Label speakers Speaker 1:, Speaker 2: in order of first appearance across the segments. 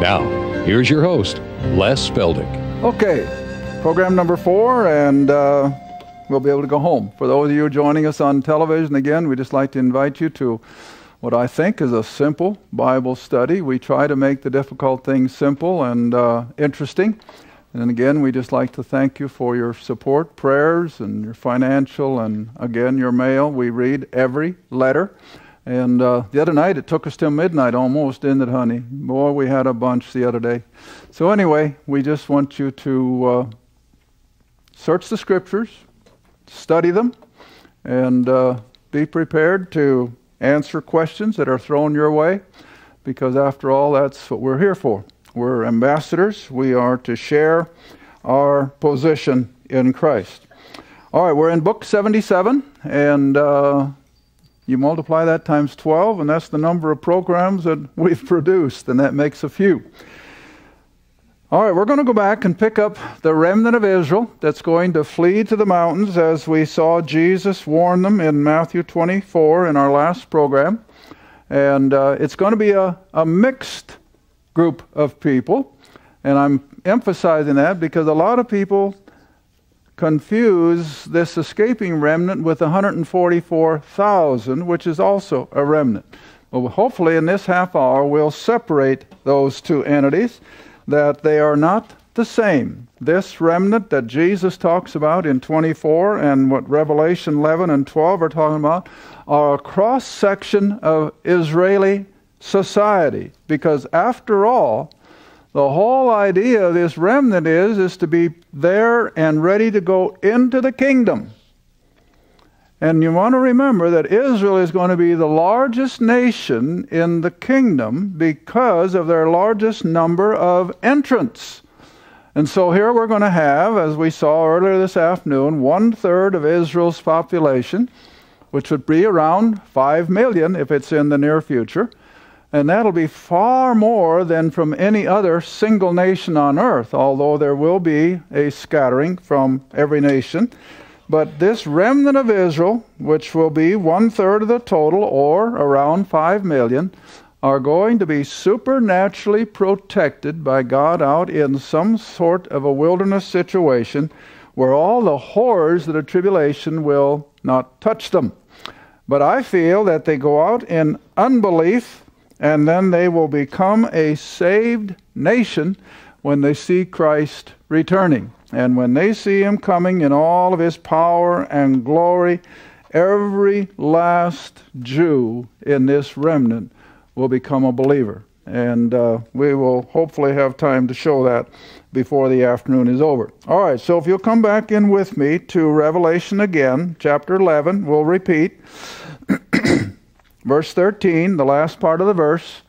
Speaker 1: Now, here's your host, Les Feldick.
Speaker 2: Okay, program number four, and uh, we'll be able to go home. For those of you joining us on television, again, we'd just like to invite you to what I think is a simple Bible study. We try to make the difficult things simple and uh, interesting. And again, we just like to thank you for your support, prayers, and your financial, and again, your mail. We read every letter. And uh, the other night, it took us till midnight almost, didn't it, honey? Boy, we had a bunch the other day. So, anyway, we just want you to uh, search the scriptures, study them, and uh, be prepared to answer questions that are thrown your way, because after all, that's what we're here for. We're ambassadors, we are to share our position in Christ. All right, we're in book 77, and uh, you multiply that times 12, and that's the number of programs that we've produced, and that makes a few. All right, we're going to go back and pick up the remnant of Israel that's going to flee to the mountains as we saw Jesus warn them in Matthew 24 in our last program. And uh, it's going to be a, a mixed group of people. And I'm emphasizing that because a lot of people confuse this escaping remnant with 144,000, which is also a remnant. Well, hopefully, in this half hour, we'll separate those two entities, that they are not the same. This remnant that Jesus talks about in 24 and what Revelation 11 and 12 are talking about are a cross section of Israeli society. Because after all, the whole idea of this remnant is, is to be there and ready to go into the kingdom. And you want to remember that Israel is going to be the largest nation in the kingdom because of their largest number of entrants. And so here we're going to have, as we saw earlier this afternoon, one third of Israel's population, which would be around 5 million if it's in the near future. And that'll be far more than from any other single nation on earth, although there will be a scattering from every nation. But this remnant of Israel, which will be one third of the total, or around five million, are going to be supernaturally protected by God out in some sort of a wilderness situation where all the horrors of the tribulation will not touch them. But I feel that they go out in unbelief and then they will become a saved nation when they see Christ returning. And when they see him coming in all of his power and glory, every last Jew in this remnant will become a believer. And uh, we will hopefully have time to show that before the afternoon is over. All right, so if you'll come back in with me to Revelation again, chapter 11, we'll repeat. Verse 13, the last part of the verse.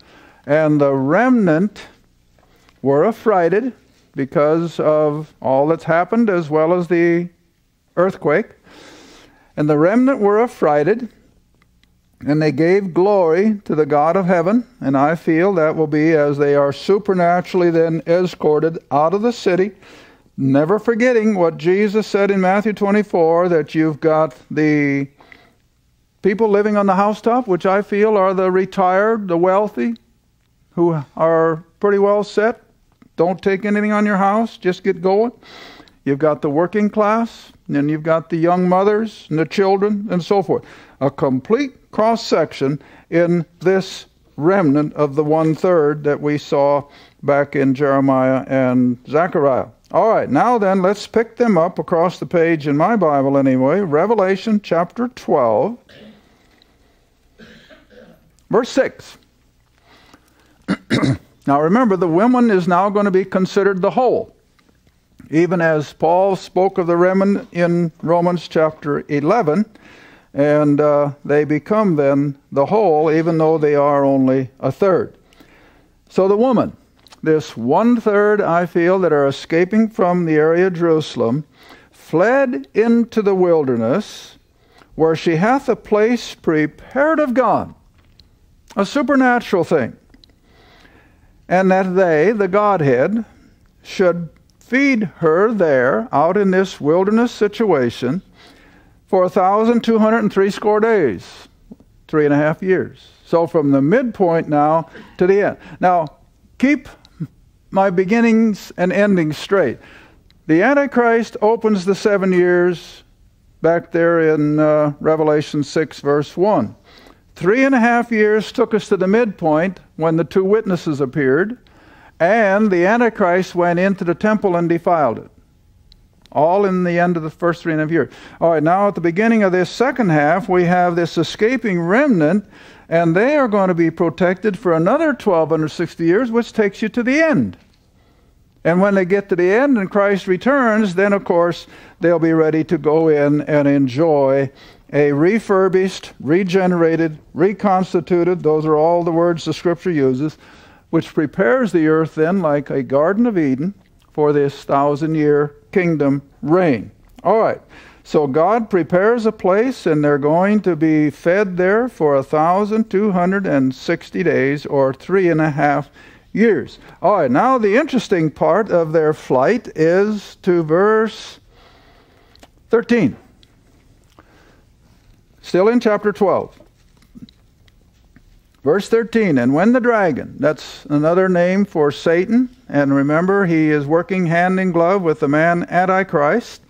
Speaker 2: And the remnant were affrighted because of all that's happened, as well as the earthquake. And the remnant were affrighted, and they gave glory to the God of heaven. And I feel that will be as they are supernaturally then escorted out of the city, never forgetting what Jesus said in Matthew 24 that you've got the people living on the housetop, which I feel are the retired, the wealthy, who are pretty well set. Don't take anything on your house, just get going. You've got the working class, and you've got the young mothers and the children and so forth. A complete cross section in this remnant of the one third that we saw back in Jeremiah and Zechariah. All right, now then, let's pick them up across the page in my Bible anyway. Revelation chapter 12. Verse 6. now remember, the woman is now going to be considered the whole. Even as Paul spoke of the remnant in Romans chapter 11, and uh, they become then the whole, even though they are only a third. So the woman, this one third, I feel, that are escaping from the area of Jerusalem, fled into the wilderness, where she hath a place prepared of God a supernatural thing. And that they, the Godhead, should feed her there out in this wilderness situation for a thousand two hundred and three score days, three and a half years. So from the midpoint now to the end. Now, keep my beginnings and endings straight. The Antichrist opens the seven years back there in uh, Revelation 6, verse 1. Three and a half years took us to the midpoint when the two witnesses appeared, and the Antichrist went into the temple and defiled it. All in the end of the first three and a half years. All right, now at the beginning of this second half, we have this escaping remnant, and they are going to be protected for another 1260 years, which takes you to the end. And when they get to the end and Christ returns, then of course they'll be ready to go in and enjoy a refurbished, regenerated, reconstituted, those are all the words the scripture uses, which prepares the earth then like a Garden of Eden for this thousand year kingdom reign. All right. So God prepares a place, and they're going to be fed there for a thousand two hundred and sixty days, or three and a half years. All right, now the interesting part of their flight is to verse 13. Still in chapter 12. Verse 13, and when the dragon, that's another name for Satan, and remember he is working hand in glove with the man Antichrist.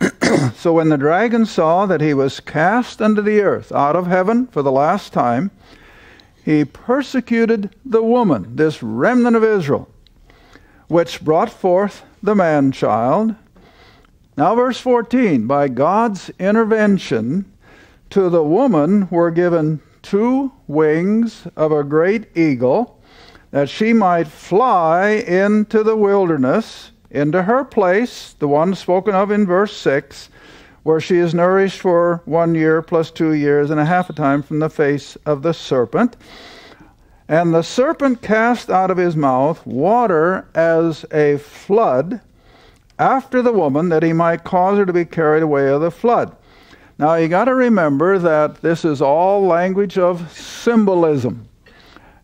Speaker 2: so when the dragon saw that he was cast unto the earth out of heaven for the last time, he persecuted the woman, this remnant of Israel, which brought forth the man child. Now, verse 14 by God's intervention, to the woman were given two wings of a great eagle, that she might fly into the wilderness, into her place, the one spoken of in verse 6, where she is nourished for one year plus two years and a half a time from the face of the serpent. And the serpent cast out of his mouth water as a flood after the woman, that he might cause her to be carried away of the flood. Now you got to remember that this is all language of symbolism.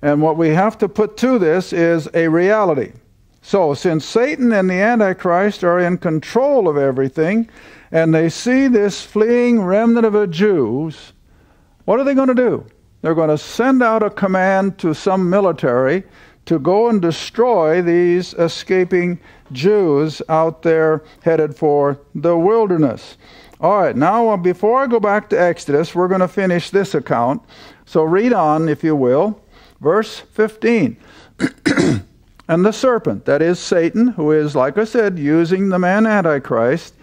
Speaker 2: And what we have to put to this is a reality. So, since Satan and the Antichrist are in control of everything, and they see this fleeing remnant of the Jews, what are they going to do? They're going to send out a command to some military to go and destroy these escaping Jews out there headed for the wilderness. All right, now uh, before I go back to Exodus, we're going to finish this account. So read on, if you will. Verse 15. and the serpent, that is Satan, who is, like I said, using the man Antichrist,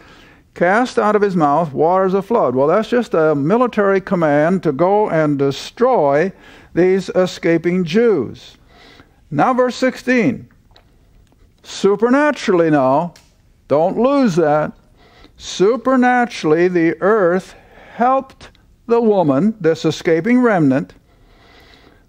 Speaker 2: cast out of his mouth waters of flood. Well, that's just a military command to go and destroy these escaping Jews. Now, verse 16. Supernaturally, now, don't lose that supernaturally the earth helped the woman, this escaping remnant.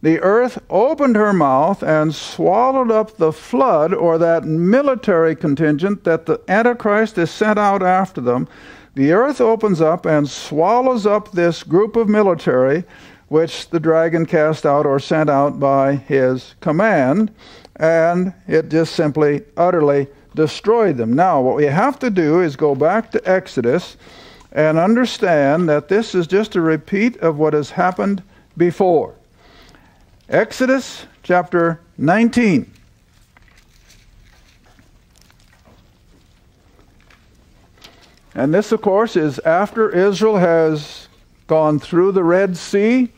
Speaker 2: The earth opened her mouth and swallowed up the flood, or that military contingent that the Antichrist is sent out after them. The earth opens up and swallows up this group of military, which the dragon cast out or sent out by his command, and it just simply, utterly destroyed them. Now, what we have to do is go back to Exodus and understand that this is just a repeat of what has happened before. Exodus chapter 19. And this, of course, is after Israel has gone through the Red Sea,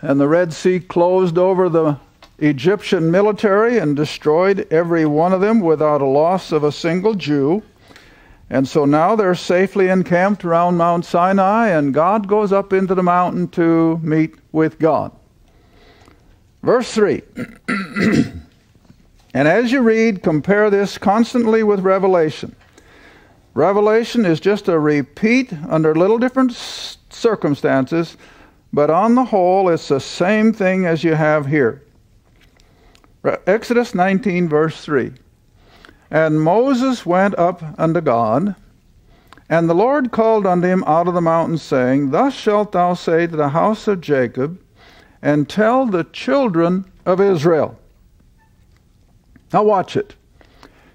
Speaker 2: and the Red Sea closed over the Egyptian military and destroyed every one of them without a loss of a single Jew. And so now they're safely encamped around Mount Sinai, and God goes up into the mountain to meet with God. Verse 3 And as you read, compare this constantly with Revelation. Revelation is just a repeat under little different circumstances, but on the whole, it's the same thing as you have here. Exodus 19, verse 3. And Moses went up unto God, and the Lord called unto him out of the mountain, saying, Thus shalt thou say to the house of Jacob, and tell the children of Israel. Now watch it.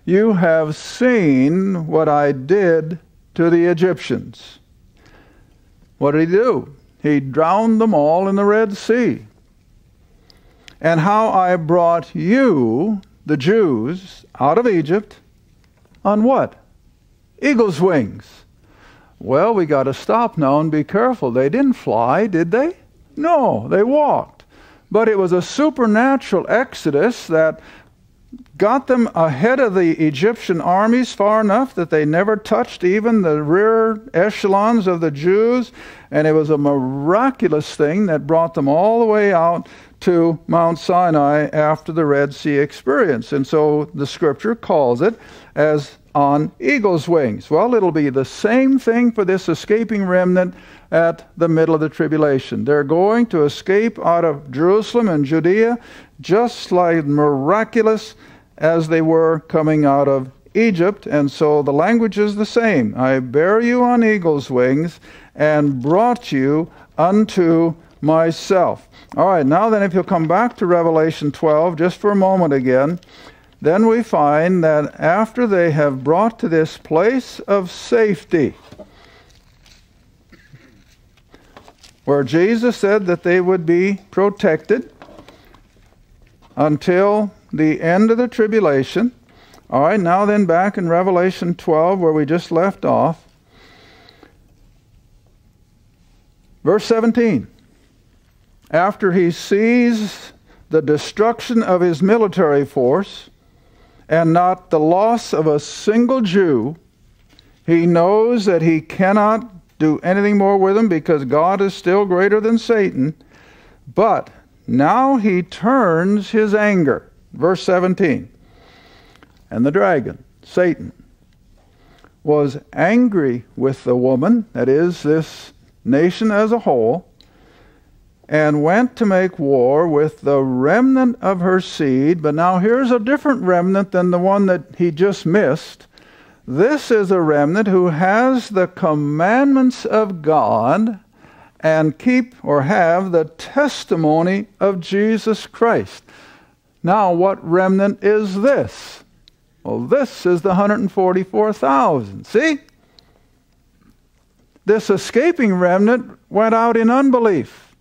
Speaker 2: You have seen what I did to the Egyptians. What did he do? He drowned them all in the Red Sea and how I brought you, the Jews out of Egypt on what? Eagle's wings. Well, we got to stop now and be careful. They didn't fly, did they? No, they walked. But it was a supernatural exodus that got them ahead of the Egyptian armies far enough that they never touched even the rear echelons of the Jews. And it was a miraculous thing that brought them all the way out to Mount Sinai after the Red Sea experience. And so the scripture calls it as on eagle's wings. Well, it'll be the same thing for this escaping remnant at the middle of the tribulation. They're going to escape out of Jerusalem and Judea just like miraculous as they were coming out of Egypt. And so the language is the same. I bear you on eagle's wings and brought you unto myself. All right, now then, if you'll come back to Revelation 12 just for a moment again, then we find that after they have brought to this place of safety, where Jesus said that they would be protected until the end of the tribulation. All right, now then, back in Revelation 12, where we just left off, verse 17. After he sees the destruction of his military force and not the loss of a single Jew, he knows that he cannot do anything more with him because God is still greater than Satan. But now he turns his anger. Verse 17. And the dragon, Satan, was angry with the woman, that is, this nation as a whole, and went to make war with the remnant of her seed. But now here's a different remnant than the one that he just missed. This is a remnant who has the commandments of God and keep or have the testimony of Jesus Christ. Now, what remnant is this? Well, this is the 144,000. See? This escaping remnant went out in unbelief.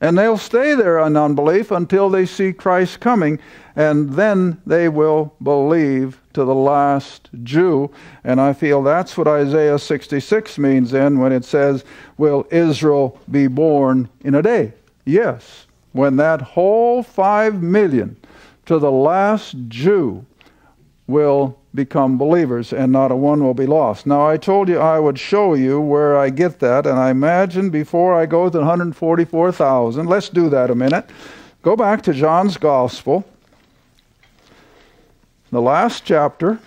Speaker 2: And they'll stay there in unbelief until they see Christ coming, and then they will believe to the last Jew. And I feel that's what Isaiah 66 means then when it says, Will Israel be born in a day? Yes, when that whole five million to the last Jew will become believers, and not a one will be lost. Now, I told you I would show you where I get that, and I imagine before I go to 144,000, let's do that a minute. Go back to John's Gospel, the last chapter,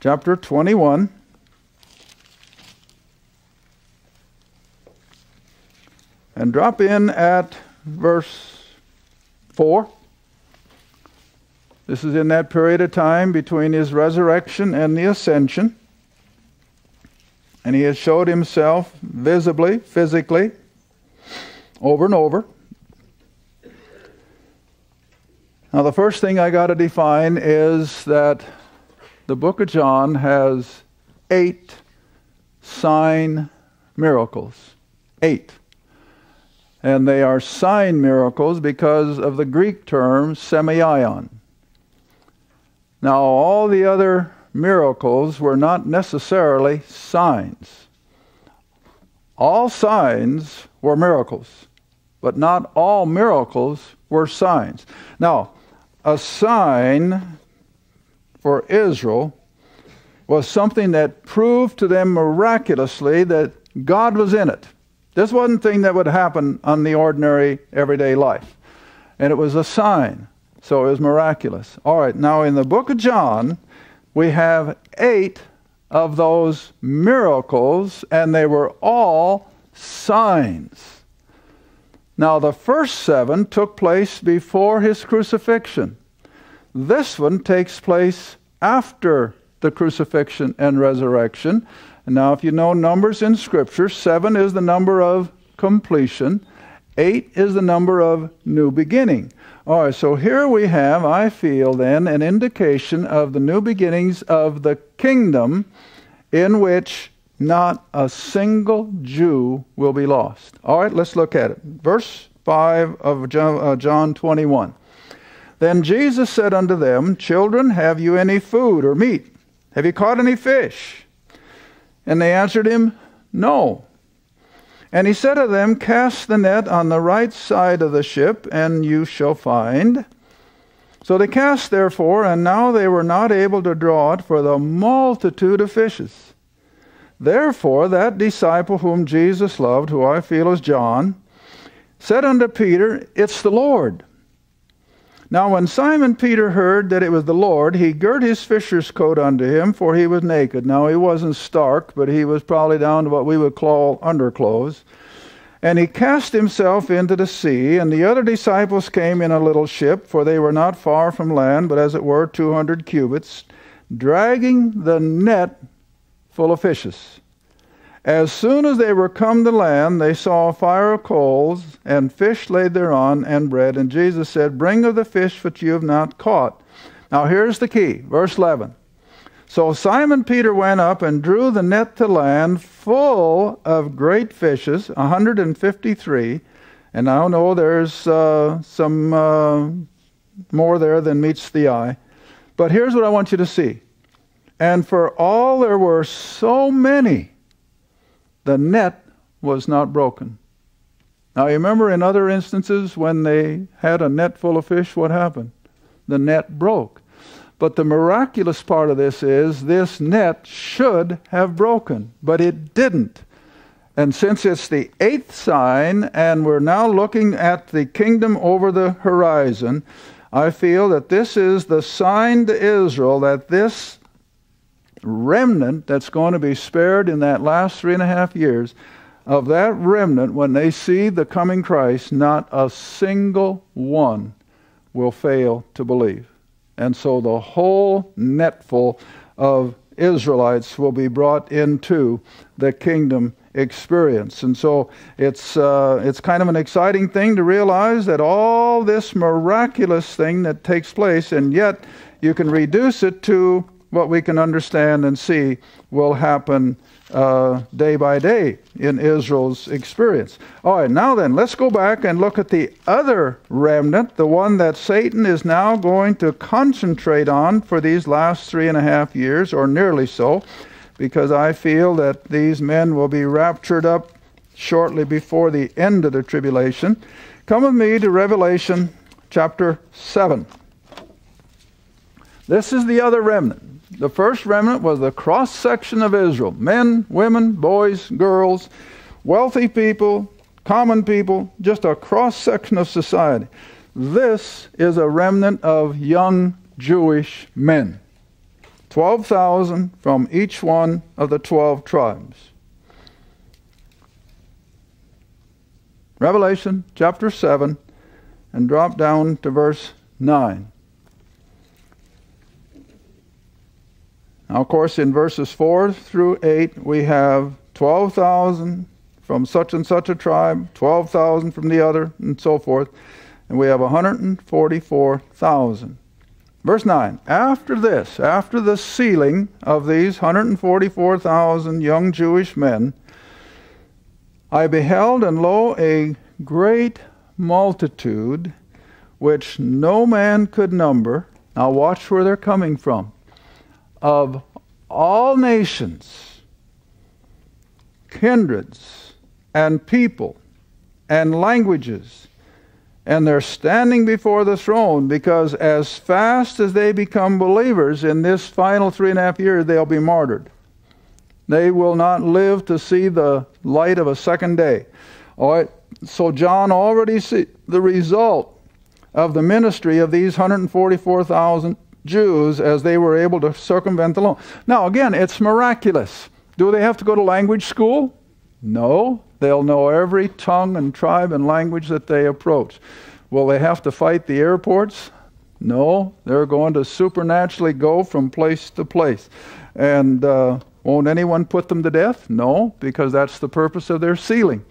Speaker 2: chapter 21. And drop in at verse 4. This is in that period of time between his resurrection and the ascension. And he has showed himself visibly, physically, over and over. Now, the first thing I got to define is that the book of John has eight sign miracles. Eight. And they are sign miracles because of the Greek term semeion. Now, all the other miracles were not necessarily signs. All signs were miracles, but not all miracles were signs. Now, a sign for Israel was something that proved to them miraculously that God was in it. This wasn't thing that would happen on the ordinary everyday life. And it was a sign. So it was miraculous. All right, now in the book of John, we have eight of those miracles, and they were all signs. Now, the first seven took place before his crucifixion. This one takes place after the crucifixion and resurrection. Now, if you know numbers in Scripture, seven is the number of completion, eight is the number of new beginning. All right, so here we have, I feel then, an indication of the new beginnings of the kingdom in which not a single Jew will be lost. All right, let's look at it. Verse 5 of John, uh, John 21. Then Jesus said unto them, Children, have you any food or meat? Have you caught any fish? And they answered him, No. And he said to them, Cast the net on the right side of the ship, and you shall find. So they cast therefore, and now they were not able to draw it for the multitude of fishes. Therefore that disciple whom Jesus loved, who I feel is John, said unto Peter, It's the Lord. Now when Simon Peter heard that it was the Lord, he girt his fisher's coat unto him, for he was naked. Now he wasn't stark, but he was probably down to what we would call underclothes. And he cast himself into the sea, and the other disciples came in a little ship, for they were not far from land, but as it were two hundred cubits, dragging the net full of fishes. As soon as they were come to land, they saw a fire of coals, and fish laid thereon, and bread. And Jesus said, Bring of the fish which you have not caught. Now here's the key, verse 11. So Simon Peter went up and drew the net to land full of great fishes, 153. And I know there's uh, some uh, more there than meets the eye. But here's what I want you to see. And for all there were so many, the net was not broken. Now, you remember in other instances when they had a net full of fish, what happened? The net broke. But the miraculous part of this is this net should have broken, but it didn't. And since it's the eighth sign, and we're now looking at the kingdom over the horizon, I feel that this is the sign to Israel that this remnant that's going to be spared in that last three and a half years, of that remnant, when they see the coming Christ, not a single one will fail to believe. And so the whole netful of Israelites will be brought into the kingdom experience. And so it's, uh, it's kind of an exciting thing to realize that all this miraculous thing that takes place, and yet you can reduce it to what we can understand and see will happen uh, day by day in Israel's experience. All right, now then, let's go back and look at the other remnant, the one that Satan is now going to concentrate on for these last three and a half years, or nearly so, because I feel that these men will be raptured up shortly before the end of the tribulation. Come with me to Revelation chapter 7. This is the other remnant. The first remnant was the cross section of Israel men, women, boys, girls, wealthy people, common people, just a cross section of society. This is a remnant of young Jewish men. 12,000 from each one of the 12 tribes. Revelation chapter 7 and drop down to verse 9. Now, of course, in verses 4 through 8, we have 12,000 from such and such a tribe, 12,000 from the other, and so forth. And we have 144,000. Verse 9 After this, after the sealing of these 144,000 young Jewish men, I beheld, and lo, a great multitude which no man could number. Now, watch where they're coming from of all nations, kindreds, and people, and languages. And they're standing before the throne because as fast as they become believers in this final three and a half years, they'll be martyred. They will not live to see the light of a second day. All right. So John already see the result of the ministry of these 144,000 Jews as they were able to circumvent the law. Now, again, it's miraculous. Do they have to go to language school? No. They'll know every tongue and tribe and language that they approach. Will they have to fight the airports? No. They're going to supernaturally go from place to place. And uh, won't anyone put them to death? No, because that's the purpose of their sealing.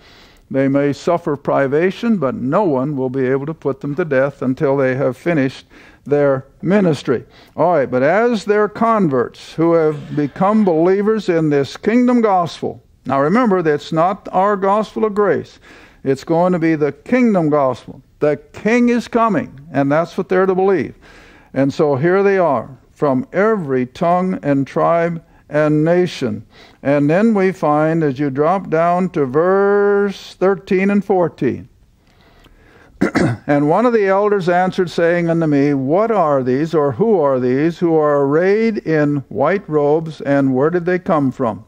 Speaker 2: They may suffer privation, but no one will be able to put them to death until they have finished their ministry. All right, but as their converts who have become believers in this kingdom gospel, now remember that's not our gospel of grace, it's going to be the kingdom gospel. The king is coming, and that's what they're to believe. And so here they are from every tongue and tribe and nation. And then we find, as you drop down to verse 13 and 14, and one of the elders answered, saying unto me, What are these, or who are these, who are arrayed in white robes, and where did they come from?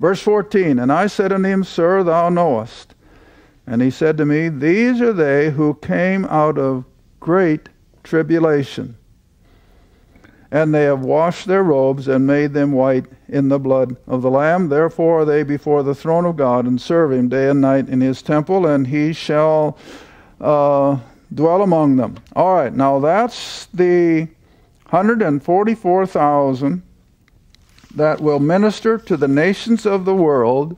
Speaker 2: Verse 14 And I said unto him, Sir, thou knowest. And he said to me, These are they who came out of great tribulation. And they have washed their robes and made them white in the blood of the Lamb. Therefore they before the throne of God and serve him day and night in his temple, and he shall uh, dwell among them. All right, now that's the 144,000 that will minister to the nations of the world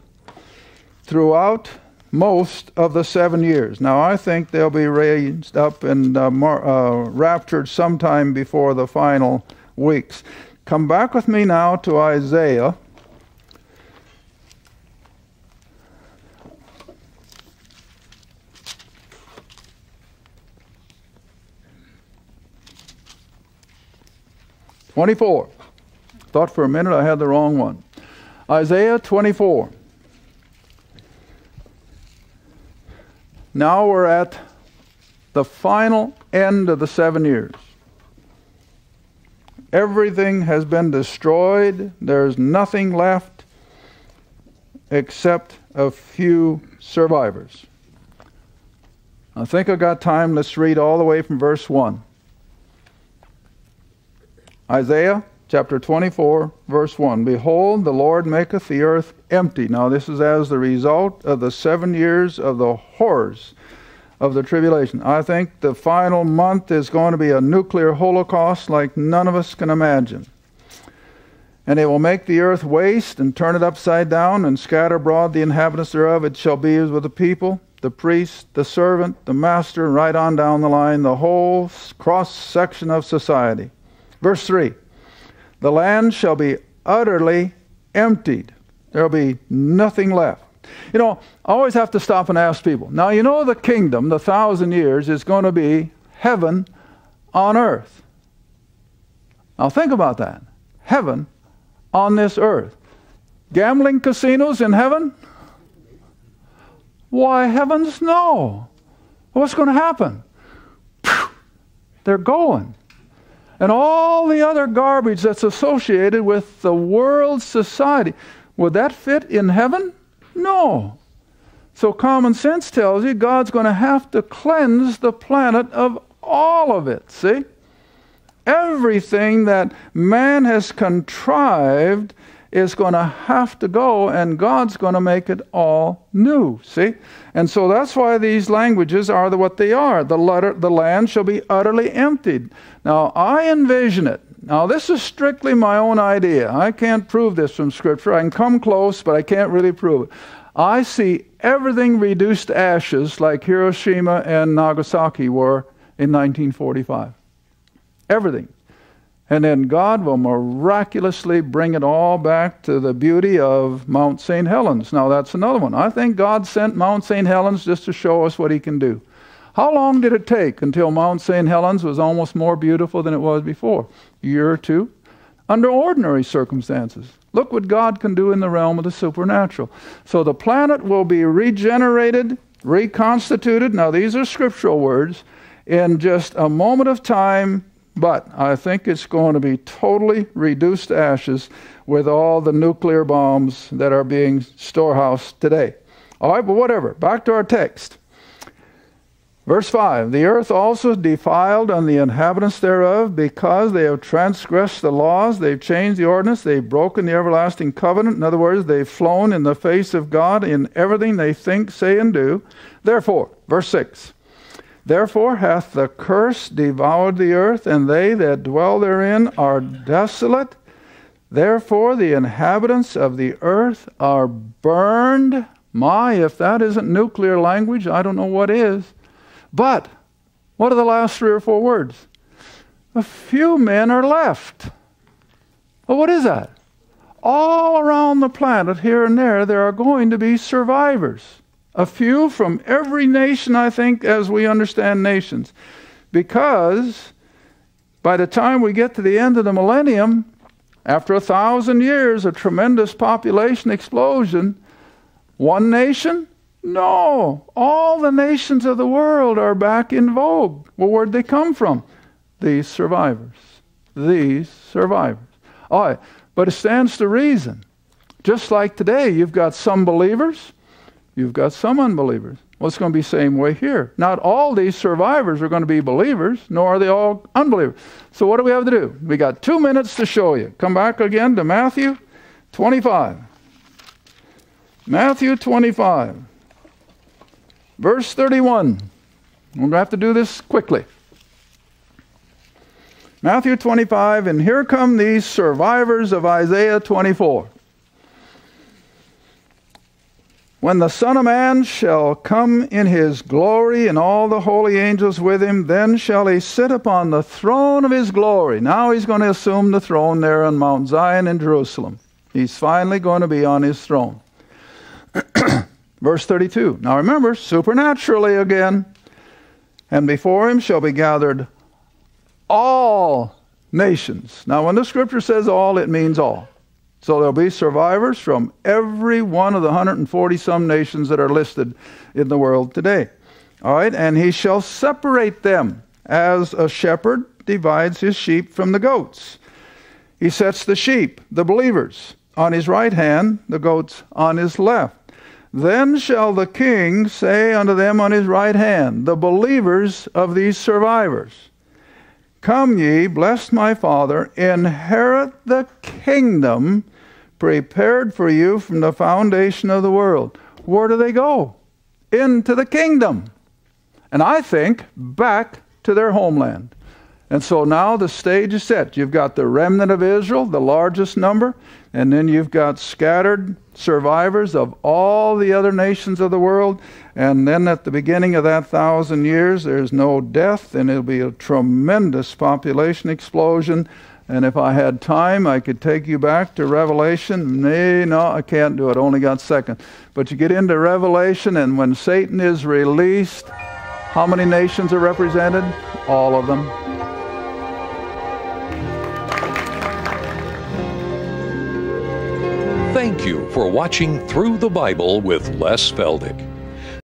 Speaker 2: throughout most of the seven years. Now, I think they'll be raised up and uh, uh, raptured sometime before the final weeks. Come back with me now to Isaiah. Twenty-four. Thought for a minute I had the wrong one. Isaiah 24. Now we're at the final end of the seven years. Everything has been destroyed. There's nothing left except a few survivors. I think I've got time. Let's read all the way from verse 1. Isaiah chapter 24, verse 1 Behold, the Lord maketh the earth empty. Now, this is as the result of the seven years of the horrors of the tribulation. I think the final month is going to be a nuclear holocaust like none of us can imagine. And it will make the earth waste and turn it upside down and scatter abroad the inhabitants thereof. It shall be as with the people, the priest, the servant, the master, right on down the line, the whole cross section of society. Verse 3 the land shall be utterly emptied. There will be nothing left. You know, I always have to stop and ask people. Now, you know, the kingdom, the thousand years, is going to be heaven on earth. Now, think about that. Heaven on this earth. Gambling casinos in heaven? Why, heavens, no. What's going to happen? They're going and all the other garbage that's associated with the world's society. Would that fit in heaven? No. So common sense tells you God's going to have to cleanse the planet of all of it. See? Everything that man has contrived is going to have to go, and God's going to make it all new. See? And so that's why these languages are what they are. The, letter, the land shall be utterly emptied. Now, I envision it. Now, this is strictly my own idea. I can't prove this from Scripture. I can come close, but I can't really prove it. I see everything reduced to ashes like Hiroshima and Nagasaki were in 1945. Everything. And then God will miraculously bring it all back to the beauty of Mount St. Helens. Now, that's another one. I think God sent Mount St. Helens just to show us what He can do. How long did it take until Mount St. Helens was almost more beautiful than it was before? A year or two? Under ordinary circumstances. Look what God can do in the realm of the supernatural. So the planet will be regenerated, reconstituted. Now, these are scriptural words. In just a moment of time, but I think it's going to be totally reduced to ashes with all the nuclear bombs that are being storehoused today. All right, but whatever. Back to our text. Verse 5 The earth also defiled on the inhabitants thereof because they have transgressed the laws, they've changed the ordinance, they've broken the everlasting covenant. In other words, they've flown in the face of God in everything they think, say, and do. Therefore, verse 6 Therefore hath the curse devoured the earth, and they that dwell therein are desolate. Therefore the inhabitants of the earth are burned. My, if that isn't nuclear language, I don't know what is. But, what are the last three or four words? A few men are left. Well, what is that? All around the planet, here and there, there are going to be survivors A few from every nation, I think, as we understand nations. Because by the time we get to the end of the millennium, after a thousand years, a tremendous population explosion, one nation? No. All the nations of the world are back in vogue. Well, where'd they come from? These survivors. These survivors. All right. But it stands to reason. Just like today, you've got some believers, you've got some unbelievers. Well, it's going to be the same way here. Not all these survivors are going to be believers, nor are they all unbelievers. So, what do we have to do? We got two minutes to show you. Come back again to Matthew 25. Matthew 25, verse 31. We're going to have to do this quickly. Matthew 25, and here come these survivors of Isaiah 24. When the Son of Man shall come in his glory and all the holy angels with him, then shall he sit upon the throne of his glory. Now he's going to assume the throne there on Mount Zion in Jerusalem. He's finally going to be on his throne. Verse 32. Now remember, supernaturally again. And before him shall be gathered all nations. Now, when the scripture says all, it means all. So there'll be survivors from every one of the 140 some nations that are listed in the world today. All right, and he shall separate them as a shepherd divides his sheep from the goats. He sets the sheep, the believers, on his right hand, the goats on his left. Then shall the king say unto them on his right hand, the believers of these survivors, Come ye, blessed my Father, inherit the kingdom prepared for you from the foundation of the world. Where do they go? Into the kingdom. And I think back to their homeland. And so now the stage is set. You've got the remnant of Israel, the largest number, and then you've got scattered survivors of all the other nations of the world. And then at the beginning of that thousand years, there's no death, and it'll be a tremendous population explosion. And if I had time, I could take you back to Revelation. Nay, no, I can't do it. Only got seconds. But you get into Revelation, and when Satan is released, how many nations are represented? All of them.
Speaker 1: Thank you for watching Through the Bible with Les Feldick.